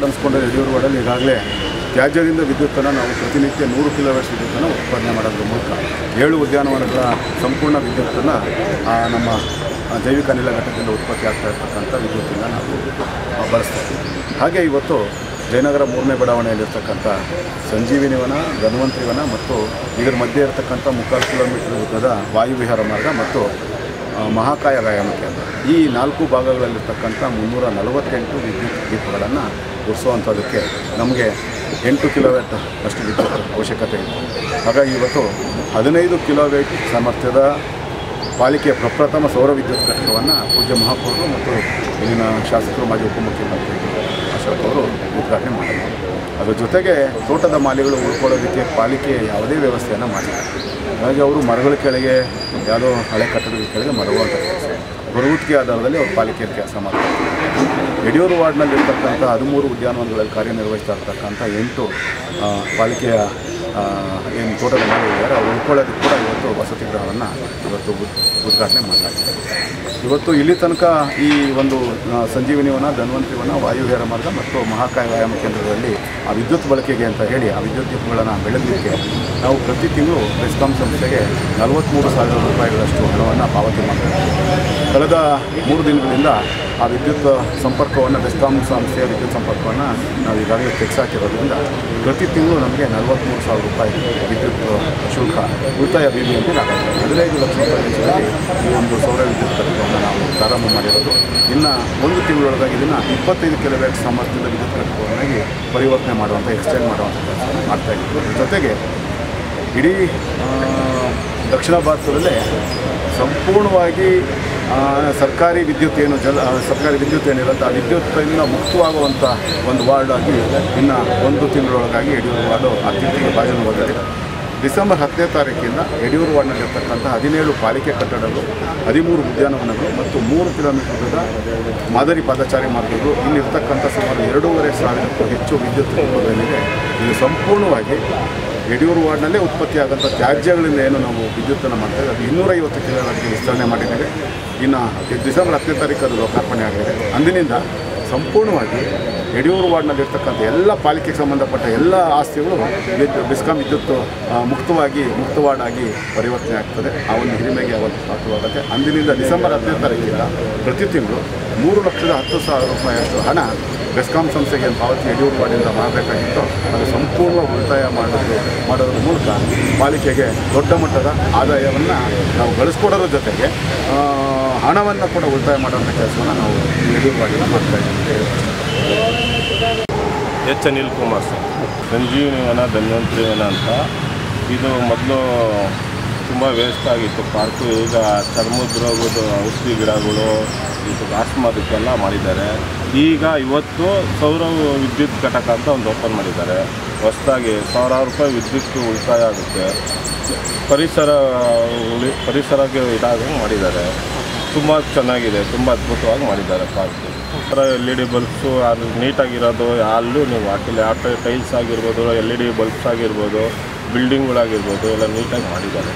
ಅನ್ಸ್ಕೊಂಡ್ರೆ ಯಡಿಯೂರು ವಾರ್ಡಲ್ಲಿ ಈಗಾಗಲೇ ತ್ಯಾಜ್ಯದಿಂದ ವಿದ್ಯುತ್ತನ್ನು ನಾವು ಪ್ರತಿನಿತ್ಯ ನೂರು ಕಿಲೋವ್ಯಾಟ್ಸ್ ವಿದ್ಯುತ್ತನ್ನು ಉತ್ಪಾದನೆ ಮಾಡೋದ್ರ ಮೂಲಕ ಏಳು ಉದ್ಯಾನವನಗಳ ಸಂಪೂರ್ಣ ವಿದ್ಯುತ್ತನ್ನು ನಮ್ಮ ಜೈವಿಕ ಅನಿಲ ಘಟಕದಿಂದ ಉತ್ಪತ್ತಿ ಆಗ್ತಾ ಇರ್ತಕ್ಕಂಥ ವಿದ್ಯುತ್ತನ್ನು ನಾವು ಬಳಸ್ತೀವಿ. ಹಾಗೆ ಇವತ್ತು ಜಯನಗರ ಮೂರನೇ ಬಡಾವಣೆಯಲ್ಲಿರ್ತಕ್ಕಂಥ ಸಂಜೀವಿನಿ ವನ, ಧನ್ವಂತರಿ ವನ ಮತ್ತು ಇದರ ಮಧ್ಯೆ ಇರತಕ್ಕಂಥ ಮುಕ್ಕಾಲು ಕಿಲೋಮೀಟರ್ ಉದ್ದದ ವಾಯುವಿಹಾರ ಮಾರ್ಗ ಮತ್ತು ಮಹಾಕಾಯ ಕೇಂದ್ರ. ಈ ನಾಲ್ಕು ಭಾಗಗಳಲ್ಲಿರ್ತಕ್ಕಂಥ ಮುನ್ನೂರ ನಲವತ್ತೆಂಟು ವಿದ್ಯುತ್ ದೀಪಗಳನ್ನು ಉಡಿಸುವಂಥದ್ದಕ್ಕೆ ನಮಗೆ ಎಂಟು ಕಿಲೋವೇಟ್ ಅಷ್ಟು ವಿದ್ಯುತ್ ಅವಶ್ಯಕತೆ ಇದೆ. ಹಾಗಾಗಿ ಇವತ್ತು ಹದಿನೈದು ಕಿಲೋವೇಟ್ ಸಾಮರ್ಥ್ಯದ ಪಾಲಿಕೆಯ ಪ್ರಪ್ರಥಮ ಸೌರ ವಿದ್ಯುತ್ ಘಟಕವನ್ನು ಪೂಜ್ಯ ಮಹಾಪೌರರು ಮತ್ತು ಇಲ್ಲಿನ ಶಾಸಕರು, ಮಾಜಿ ಉಪಮುಖ್ಯಮಂತ್ರಿ ಅಶೋಕ್ ಅವರು ಉದ್ಘಾಟನೆ ಮಾಡಿದರು ಅದರ ಜೊತೆಗೆ ತೋಟದ ಮಾಲಿಗಳು ಉಳ್ಕೊಳ್ಳೋದಕ್ಕೆ ಪಾಲಿಕೆ ಯಾವುದೇ ವ್ಯವಸ್ಥೆಯನ್ನು ಮಾಡಿಲ್ಲ. ಹಾಗಾಗಿ ಅವರು ಮರಗಳ ಕೆಳಗೆ ಯಾವುದೋ ಹಳೆ ಕಟ್ಟಡದ ಕೆಳಗೆ ಮರಗುವಂಥ ಕೆಲಸ ಬರುವುದಕ್ಕೆ ಆಧಾರದಲ್ಲಿ ಅವರು ಪಾಲಿಕೆಯಲ್ಲಿ ಕೆಲಸ ಮಾಡ್ತಾರೆ. ಯಡಿಯೂರು ವಾರ್ಡ್ನಲ್ಲಿರ್ತಕ್ಕಂಥ ಹದಿಮೂರು ಉದ್ಯಾನವನಗಳಲ್ಲಿ ಕಾರ್ಯನಿರ್ವಹಿಸ್ತಾ ಇರ್ತಕ್ಕಂಥ ಎಂಟು ಪಾಲಿಕೆಯ ಏನು ತೋಟದ ಇದ್ದಾರೆ, ಅವ್ರು ಉಳ್ಕೊಳ್ಳೋದಕ್ಕೆ ಕೂಡ ಇವತ್ತು ವಸತಿ ಗೃಹವನ್ನು ಇವತ್ತು ಉದ್- ಉದ್ಘಾಟನೆ ಮಾಡಲಾಗಿದೆ. ಇವತ್ತು ಇಲ್ಲಿ ತನಕ ಈ ಒಂದು ಸಂಜೀವಿನಿ ವನ ಧನ್ವಂತರಿ ಮಾರ್ಗ ಮತ್ತು ಮಹಾಕಾಯ ವ್ಯಾಯಾಮ ಕೇಂದ್ರದಲ್ಲಿ ಆ ವಿದ್ಯುತ್ ಬಳಕೆಗೆ ಅಂತ ಹೇಳಿ, ಆ ವಿದ್ಯುತ್ ದೀಪಗಳನ್ನು ಬೆಳೆದಲಿಕ್ಕೆ ನಾವು ಪ್ರತಿ ತಿಂಗಳು ಬೆಸ್ಕಾಂ ಸಂಸ್ಥೆಗೆ ನಲವತ್ತ್ಮೂರು ಸಾವಿರ ರೂಪಾಯಿಗಳಷ್ಟು ಹಣವನ್ನು ಪಾವತಿ ಮಾಡಿದ್ದೇವೆ ಕಳೆದ ಮೂರು ದಿನಗಳಿಂದ ಆ ವಿದ್ಯುತ್ ಸಂಪರ್ಕವನ್ನು ಬೆಸ್ಕಾಂ ಸಂಸ್ಥೆಯ ವಿದ್ಯುತ್ ಸಂಪರ್ಕವನ್ನು ನಾವು ಈಗಾಗಲೇ ತೆಗೆಸಾಕಿರೋದ್ರಿಂದ ಪ್ರತಿ ತಿಂಗಳು ನಮಗೆ ನಲವತ್ತ್ಮೂರು ಸಾವಿರ ರೂಪಾಯಿ ವಿದ್ಯುತ್ ಶುಲ್ಕ ಉಳಿತಾಯ ಬೀದಿ ಅಂತ ಹದಿನೈದು ಲಕ್ಷ ರೂಪಾಯಿ ವೆಚ್ಚದಲ್ಲಿ ಈ ಒಂದು ಸೌರ ವಿದ್ಯುತ್ ಘಟಕವನ್ನು ನಾವು ಪ್ರಾರಂಭ ಮಾಡಿರೋದು. ಇನ್ನು ಒಂದು ತಿಂಗಳೊಳಗಾಗಿ ಇದನ್ನು ಇಪ್ಪತ್ತೈದು ಕಿಲೋವ್ಯಾಟ್ ಸಾಮರ್ಥ್ಯದ ವಿದ್ಯುತ್ ಘಟಕವನ್ನಾಗಿ ಪರಿವರ್ತನೆ ಮಾಡುವಂಥ ಎಕ್ಸ್ಚೇಂಜ್ ಮಾಡುವಂಥ ಕೆಲಸವನ್ನು ಮಾಡ್ತಾ ಇದ್ದೀವಿ. ಜೊತೆಗೆ ಇಡೀ ದಕ್ಷಿಣ ಭಾರತದಲ್ಲೇ ಸಂಪೂರ್ಣವಾಗಿ ಸರ್ಕಾರಿ ವಿದ್ಯುತ್ ಏನು ಜಲ ಸರ್ಕಾರಿ ವಿದ್ಯುತ್ ಏನಿರುತ್ತೆ ಆ ವಿದ್ಯುತ್ತಿಂದ ಮುಕ್ತವಾಗುವಂಥ ಒಂದು ವಾರ್ಡ್ ಆಗಿ ಇನ್ನು ಒಂದು ತಿಂಗಳೊಳಗಾಗಿ ಯಡಿಯೂರು ವಾರ್ಡು ಭಾಗವನ್ನು ಭಾಜನವಾಗಿದೆ. ಡಿಸೆಂಬರ್ ಹತ್ತನೇ ತಾರೀಕಿಂದ ಯಡಿಯೂರು ವಾರ್ಡ್ನಲ್ಲಿರ್ತಕ್ಕಂಥ ಹದಿನೇಳು ಪಾಲಿಕೆ ಕಟ್ಟಡಗಳು, ಹದಿಮೂರು ಉದ್ಯಾನವನಗಳು ಮತ್ತು ಮೂರು ಕಿಲೋಮೀಟರ್ ದೂರ ಮಾದರಿ ಪಾದಚಾರಿ ಮಾರ್ಗಗಳು, ಇಲ್ಲಿರ್ತಕ್ಕಂಥ ಸುಮಾರು ಎರಡೂವರೆ ಸಾವಿರಕ್ಕೂ ಹೆಚ್ಚು ವಿದ್ಯುತ್ ಏನಿದೆ ಇದು ಸಂಪೂರ್ಣವಾಗಿ ಯಡಿಯೂರು ವಾರ್ಡ್ನಲ್ಲೇ ಉತ್ಪತ್ತಿಯಾದಂಥ ತ್ಯಾಜ್ಯಗಳಿಂದ ಏನು ನಾವು ವಿದ್ಯುತ್ತನ್ನು ಮಾಡ್ತೇವೆ, ಅದು ಇನ್ನೂರೈವತ್ತು ಕಿಲೋಮೀಟರ್ಗೆ ವಿಸ್ತರಣೆ ಮಾಡಿದ್ದೇವೆ. ಇನ್ನು ಡಿಸೆಂಬರ್ ಹತ್ತನೇ ತಾರೀಕು ಅದು ಲೋಕಾರ್ಪಣೆ ಆಗಿದೆ. ಅಂದಿನಿಂದ ಸಂಪೂರ್ಣವಾಗಿ ಯಡಿಯೂರು ವಾರ್ಡ್ನಲ್ಲಿರ್ತಕ್ಕಂಥ ಎಲ್ಲ ಪಾಲಿಕೆಗೆ ಸಂಬಂಧಪಟ್ಟ ಎಲ್ಲ ಆಸ್ತಿಗಳು ವಿದ್ಯು ಬಿಸ್ಕಾಂ ವಿದ್ಯುತ್ ಮುಕ್ತ ವಾರ್ಡ್ ಮುಕ್ತವಾಡಾಗಿ ಪರಿವರ್ತನೆ ಆಗ್ತದೆ. ಆ ಒಂದು ಹಿರಿಮೆಗೆ ಅವತ್ತು ಸಾಧ್ಯವಾಗುತ್ತೆ. ಅಂದಿನಿಂದ ಡಿಸೆಂಬರ್ ಹತ್ತನೇ ತಾರೀಕಿಂದ ಪ್ರತಿ ತಿಂಗಳು ಮೂರು ಲಕ್ಷದ ಹತ್ತು ಸಾವಿರ ರೂಪಾಯಿಯಷ್ಟು ಹಣ ಬೆಸ್ಕಾಂ ಸಂಸ್ಥೆಗೆ ಪಾವತಿ ವಾರ್ಡಿಂದ ಮಾಡಬೇಕಾಗಿತ್ತು ಅದು ಸಂಪೂರ್ಣ ಉಳಿತಾಯ ಮಾಡೋದು, ಮಾಡೋದ್ರ ಮೂಲಕ ಪಾಲಿಕೆಗೆ ದೊಡ್ಡ ಮಟ್ಟದ ಆದಾಯವನ್ನು ನಾವು ಗಳಿಸ್ಕೊಡೋದ್ರ ಜೊತೆಗೆ ಹಣವನ್ನು ಕೂಡ ಉಳಿತಾಯ ಮಾಡೋಂಥ ಕೆಲಸವನ್ನು ನಾವು ಯಡಿಯೂರು ವಾರ್ಡಿಂದ ಮಾಡ್ತಾ ಇದ್ದೀವಿ ಎಚ್ ಅನಿಲ್ ಕುಮಾರ್ ಸರ್. ಸಂಜೀವಿನಿ ವನ, ಧನ್ವಂತರಿ ವನ ಅಂತ. ಇದು ಮೊದಲು ತುಂಬ ವೇಸ್ಟ್ ಆಗಿತ್ತು. ಪಾರ್ಕು ಈಗ ಚರ್ಮದ ಔಷಧಿ ಗಿಡಗಳು, ಇದು ಆಸ್ಮಾದಕ್ಕೆಲ್ಲ ಮಾಡಿದ್ದಾರೆ. ಈಗ ಇವತ್ತು ಸೌರ ವಿದ್ಯುತ್ ಘಟಕ ಅಂತ ಒಂದು ಓಪನ್ ಮಾಡಿದ್ದಾರೆ. ಹೊಸದಾಗಿ ಸಾವಿರಾರು ರೂಪಾಯಿ ವಿದ್ಯುತ್ ಉಳಿತಾಯ ಆಗುತ್ತೆ. ಪರಿಸರ, ಉಳಿ, ಪರಿಸರಕ್ಕೆ ಇದಾಗಿ ಮಾಡಿದ್ದಾರೆ. ತುಂಬ ಚೆನ್ನಾಗಿದೆ, ತುಂಬ ಅದ್ಭುತವಾಗಿ ಮಾಡಿದ್ದಾರೆ ಪಾರ್ಕು. ಥರ ಎಲ್ ಇ ಡಿ ಬಲ್ಬ್ಸು, ಅದು ನೀಟಾಗಿರೋದು, ಅಲ್ಲೂ ನೀವು ಹಾಕಿಲ್ಲ. ಆಟ ಟೈಲ್ಸ್ ಆಗಿರ್ಬೋದು ಎಲ್ ಇ ಡಿ ಬಲ್ಬ್ಸ್ ಆಗಿರ್ಬೋದು ಬಿಲ್ಡಿಂಗ್ಗಳಾಗಿರ್ಬೋದು ಎಲ್ಲ ನೀಟಾಗಿ ಮಾಡಿದ್ದಾರೆ.